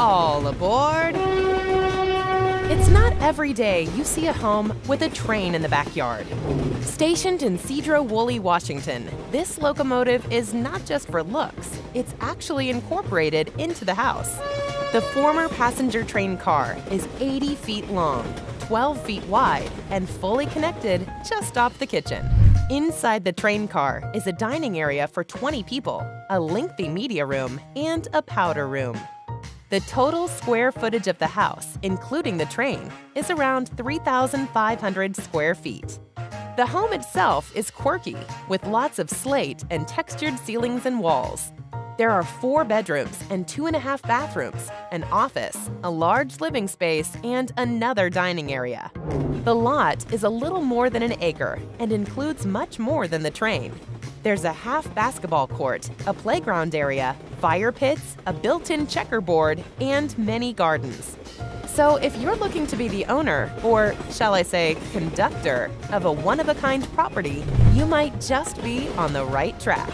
All aboard! It's not every day you see a home with a train in the backyard. Stationed in Sedro-Woolley, Washington, this locomotive is not just for looks, it's actually incorporated into the house. The former passenger train car is 80 feet long, 12 feet wide, and fully connected just off the kitchen. Inside the train car is a dining area for 20 people, a lengthy media room, and a powder room. The total square footage of the house, including the train, is around 3,500 square feet. The home itself is quirky, with lots of slate and textured ceilings and walls. There are four bedrooms and two and a half bathrooms, an office, a large living space, and another dining area. The lot is a little more than an acre and includes much more than the train. There's a half basketball court, a playground area, fire pits, a built in checkerboard, and many gardens. So, if you're looking to be the owner, or shall I say, conductor, of a one of a kind property, you might just be on the right track.